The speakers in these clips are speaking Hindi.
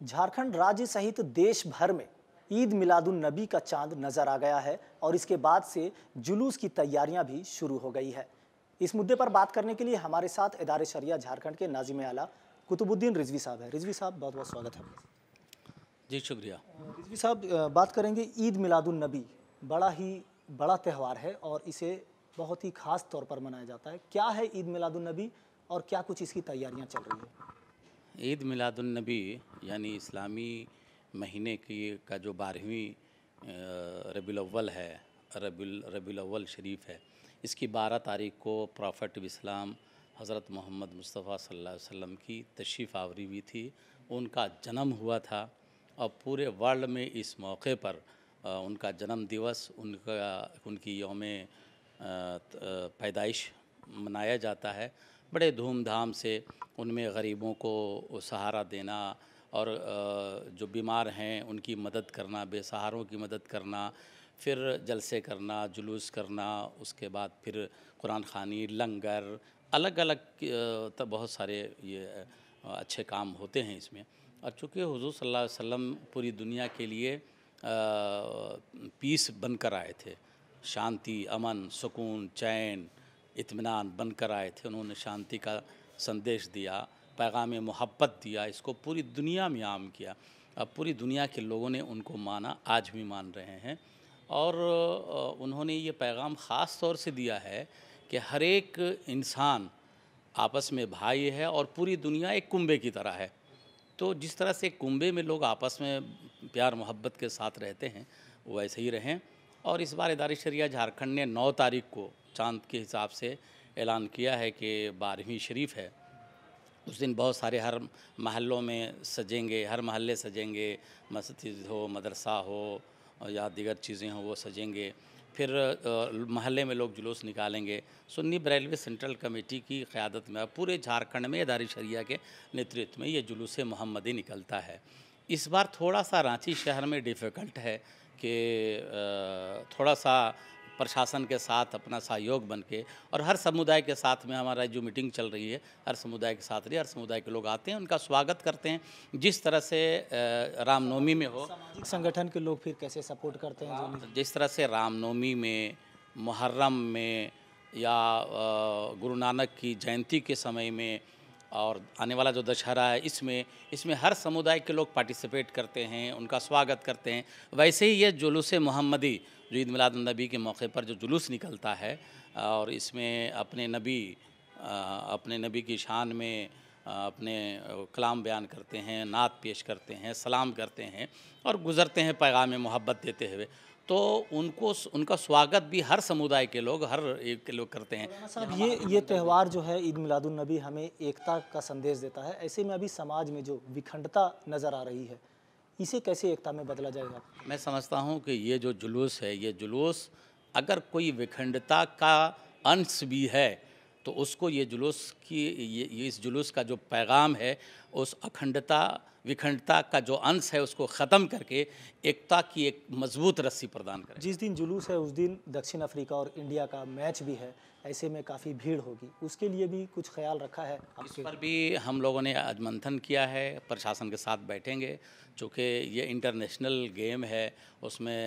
झारखंड राज्य सहित देश भर में ईद मिलादुन नबी का चाँद नज़र आ गया है और इसके बाद से जुलूस की तैयारियाँ भी शुरू हो गई है। इस मुद्दे पर बात करने के लिए हमारे साथ इदारे शरिया झारखंड के नाजिम आला कुतुबुद्दीन रिजवी साहब हैं। रिजवी साहब बहुत बहुत स्वागत है जी शुक्रिया। रिजवी साहब बात करेंगे ईद मिलादुन नबी। बड़ा ही बड़ा त्यौहार है और इसे बहुत ही खास तौर पर मनाया जाता है। क्या है ईद मिलादुन नबी और क्या कुछ इसकी तैयारियाँ चल रही है? ईद मिलादुलनबी यानी इस्लामी महीने की का जो बारहवीं रबील अव्वल है रबील अव्वल शरीफ है, इसकी बारह तारीख को प्रॉफिट इस्लाम हज़रत मोहम्मद मुस्तफ़ा सल्लल्लाहु अलैहि वसल्लम की तशरीफ़ आवरी हुई थी। उनका जन्म हुआ था और पूरे वर्ल्ड में इस मौके पर उनका जन्म दिवस, उनका, उनकी योम पैदाइश मनाया जाता है। बड़े धूमधाम से उनमें गरीबों को सहारा देना और जो बीमार हैं उनकी मदद करना, बेसहारों की मदद करना, फिर जलसे करना, जुलूस करना, उसके बाद फिर कुरान खानी, लंगर अलग अलग तो बहुत सारे ये अच्छे काम होते हैं इसमें। और चूँकि सल्लल्लाहु अलैहि वसल्लम पूरी दुनिया के लिए पीस बनकर आए थे, शांति, अमन, सुकून, चैन इत्मीनान बनकर आए थे, उन्होंने शांति का संदेश दिया, पैगाम मोहब्बत दिया, इसको पूरी दुनिया में आम किया। अब पूरी दुनिया के लोगों ने उनको माना, आज भी मान रहे हैं। और उन्होंने ये पैगाम ख़ास तौर से दिया है कि हर एक इंसान आपस में भाई है और पूरी दुनिया एक कुंबे की तरह है। तो जिस तरह से कुंबे में लोग आपस में प्यार मोहब्बत के साथ रहते हैं, वैसे ही रहें। और इस बार इदारी शरिया झारखंड ने नौ तारीख को चाँद के हिसाब से ऐलान किया है कि बारहवीं शरीफ है। उस दिन बहुत सारे हर महलों में सजेंगे, हर महल्ले सजेंगे, मस्जिद हो, मदरसा हो या दीगर चीज़ें हों वो सजेंगे। फिर महल्ले में लोग जुलूस निकालेंगे। सुन्नी बरेलवी सेंट्रल कमेटी की क़्यादत में पूरे झारखंड में इदारी शरिया के नेतृत्व में ये जुलूस मोहम्मदी निकलता है। इस बार थोड़ा सा रांची शहर में डिफ़िकल्ट है कि थोड़ा सा प्रशासन के साथ अपना सहयोग बन के और हर समुदाय के साथ में हमारा जो मीटिंग चल रही है हर समुदाय के साथ रही हर समुदाय के लोग आते हैं उनका स्वागत करते हैं। जिस तरह से रामनवमी में हो। सामाजिक संगठन के लोग फिर कैसे सपोर्ट करते हैं जिस तरह से रामनवमी में मुहर्रम में या गुरु नानक की जयंती के समय में और आने वाला जो दशहरा है इसमें इसमें हर समुदाय के लोग पार्टिसिपेट करते हैं उनका स्वागत करते हैं। वैसे ही ये जुलूस मोहम्मदी जो ईद मिलादुलनबी के मौके पर जो जुलूस निकलता है और इसमें अपने नबी अपने नबी की शान में अपने कलाम बयान करते हैं, नात पेश करते हैं, सलाम करते हैं और गुज़रते हैं पैगाम मोहब्बत देते हुए। तो उनको उनका स्वागत भी हर समुदाय के लोग, हर एक के लोग करते हैं। साहब, ये ये त्यौहार जो है ईद मिलादुन नबी हमें एकता का संदेश देता है। ऐसे में अभी समाज में जो विखंडता नज़र आ रही है इसे कैसे एकता में बदला जाएगा? मैं समझता हूँ कि ये जो जुलूस है ये जुलूस अगर कोई विखंडता का अंश भी है तो उसको ये जुलूस की ये, ये इस जुलूस का जो पैगाम है उस अखंडता विखंडता का जो अंश है उसको ख़त्म करके एकता की एक मज़बूत रस्सी प्रदान करें। जिस दिन जुलूस है उस दिन दक्षिण अफ्रीका और इंडिया का मैच भी है ऐसे में काफ़ी भीड़ होगी। उसके लिए भी कुछ ख्याल रखा है इस पर भी हम लोगों ने आज मंथन किया है प्रशासन के साथ बैठेंगे। चूँकि ये इंटरनेशनल गेम है उसमें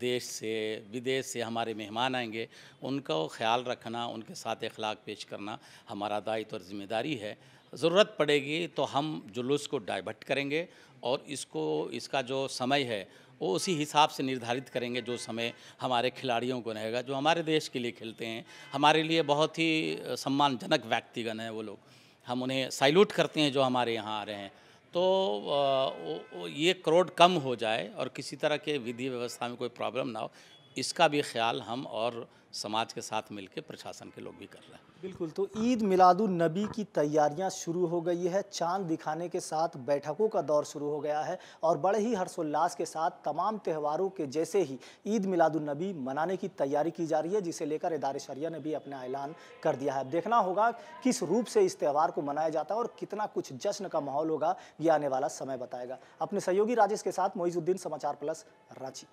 देश से विदेश से हमारे मेहमान आएँगे। उनको ख्याल रखना उनके साथ अखलाक पेश करना हमारा दायित्व और ज़िम्मेदारी है। ज़रूरत पड़ेगी तो हम जुलूस को डाइवर्ट करेंगे और इसको, इसका जो समय है, वो उसी हिसाब से निर्धारित करेंगे जो समय हमारे खिलाड़ियों को रहेगा, जो हमारे देश के लिए खेलते हैं। हमारे लिए बहुत ही सम्मानजनक व्यक्तिगण हैं वो लोग। हम उन्हें सैल्यूट करते हैं जो हमारे यहाँ आ रहे हैं। तो ये करोड़ कम हो जाए और किसी तरह के विधि व्यवस्था में कोई प्रॉब्लम ना हो इसका भी ख्याल हम और समाज के साथ मिलकर प्रशासन के लोग भी कर रहे हैं। बिल्कुल तो ईद मिलादुन नबी की तैयारियाँ शुरू हो गई है। चाँद दिखाने के साथ बैठकों का दौर शुरू हो गया है और बड़े ही हर्षोल्लास के साथ तमाम त्योहारों के जैसे ही ईद मिलादुन नबी मनाने की तैयारी की जा रही है, जिसे लेकर इदार शरिया ने भी अपना ऐलान कर दिया है। अब देखना होगा किस रूप से इस त्यौहार को मनाया जाता है और कितना कुछ जश्न का माहौल होगा, ये आने वाला समय बताएगा। अपने सहयोगी राजेश के साथ मोइजुद्दीन समाचार प्लस रांची।